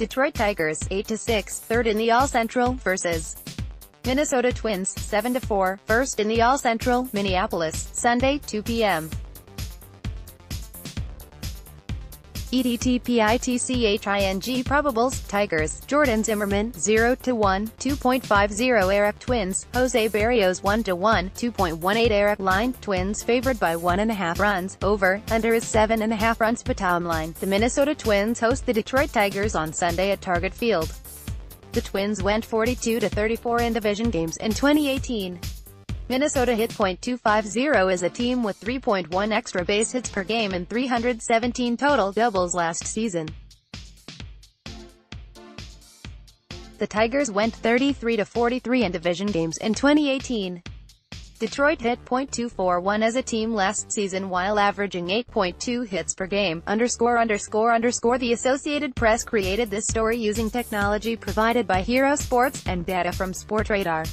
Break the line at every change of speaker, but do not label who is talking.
Detroit Tigers 8-6, third in the All-Central, versus Minnesota Twins 7-4, first in the All-Central, Minneapolis, Sunday, 2 p.m. EDTPITCHING Probables, Tigers, Jordan Zimmermann, 0-1, 2.50 ERA Twins, Jose Berrios 1-1, 2.18 ERA Line, Twins favored by 1.5 runs, over, under is 7.5 runs Batam line. The Minnesota Twins host the Detroit Tigers on Sunday at Target Field. The Twins went 42-34 in division games in 2018. Minnesota hit .250 as a team with 3.1 extra base hits per game and 317 total doubles last season. The Tigers went 33-43 in division games in 2018. Detroit hit .241 as a team last season while averaging 8.2 hits per game, underscore underscore underscore The Associated Press created this story using technology provided by Hero Sports, and data from Sportradar.